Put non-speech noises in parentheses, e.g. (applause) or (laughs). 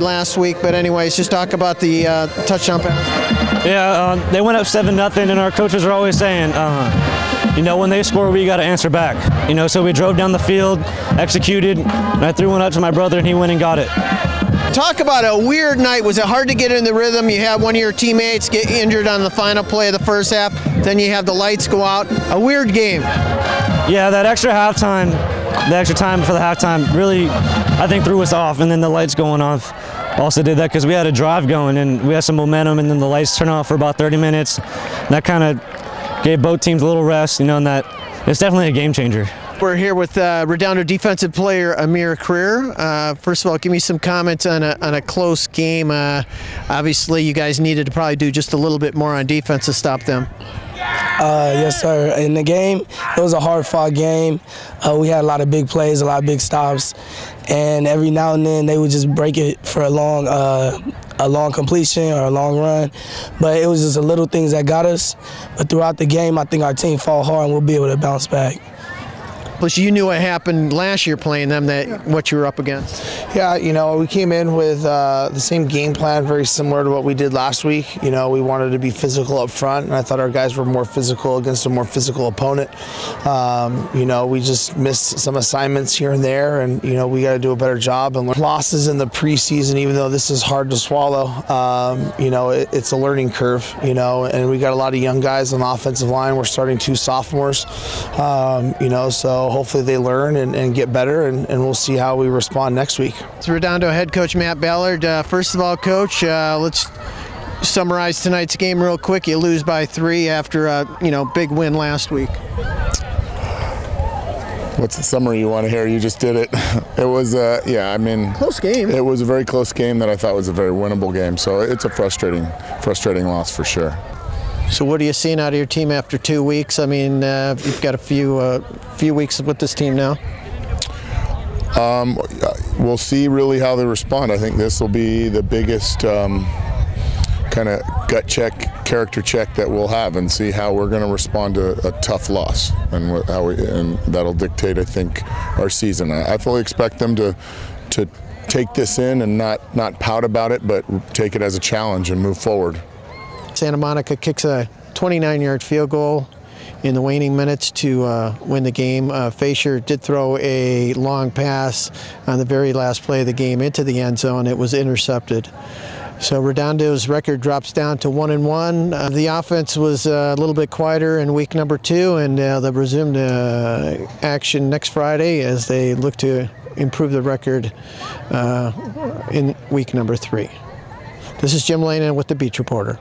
Last week, but anyways, just talk about the uh, touchdown pass. Yeah, uh, they went up seven nothing, and our coaches are always saying, uh, you know, when they score, we got to answer back. You know, so we drove down the field, executed, and I threw one up to my brother, and he went and got it. Talk about a weird night. Was it hard to get in the rhythm? You had one of your teammates get injured on the final play of the first half. Then you have the lights go out. A weird game. Yeah, that extra halftime, the extra time for the halftime really, I think, threw us off. And then the lights going off also did that because we had a drive going and we had some momentum. And then the lights turned off for about 30 minutes. That kind of gave both teams a little rest, you know, and that it's definitely a game changer. We're here with uh, Redondo defensive player Amir Creer. Uh, first of all, give me some comments on a, on a close game. Uh, obviously, you guys needed to probably do just a little bit more on defense to stop them. Uh, yes, sir. In the game, it was a hard-fought game. Uh, we had a lot of big plays, a lot of big stops, and every now and then they would just break it for a long, uh, a long completion or a long run. But it was just the little things that got us. But throughout the game, I think our team fought hard and we'll be able to bounce back. Plus, you knew what happened last year playing them, that what you were up against. Yeah, you know, we came in with uh, the same game plan, very similar to what we did last week. You know, we wanted to be physical up front, and I thought our guys were more physical against a more physical opponent. Um, you know, we just missed some assignments here and there, and, you know, we got to do a better job. And losses in the preseason, even though this is hard to swallow, um, you know, it, it's a learning curve, you know, and we got a lot of young guys on the offensive line. We're starting two sophomores, um, you know, so hopefully they learn and, and get better, and, and, we'll see how we respond next week. It's Redondo head coach Matt Ballard. Uh, first of all, coach, uh, let's summarize tonight's game real quick. You lose by three after a you know big win last week. What's the summary you want to hear? You just did it. (laughs) It was, uh, yeah, I mean, close game. It was a very close game that I thought was a very winnable game. So it's a frustrating, frustrating loss for sure. So what are you seeing out of your team after two weeks? I mean, uh, you've got a few uh, few weeks with this team now. Um, we'll see really how they respond. I think this will be the biggest um, kind of gut check, character check that we'll have, and see how we're going to respond to a tough loss, and how we, and that'll dictate, I think, our season. I, I fully expect them to to take this in and not not pout about it, but take it as a challenge and move forward. Santa Monica kicks a 29-yard field goal in the waning minutes to uh, win the game. Uh, Fasher did throw a long pass on the very last play of the game into the end zone. It was intercepted. So Redondo's record drops down to one and one. Uh, the offense was uh, a little bit quieter in week number two, and uh, they'll resume uh, action next Friday as they look to improve the record uh, in week number three. This is Jim Lane with the Beach Reporter.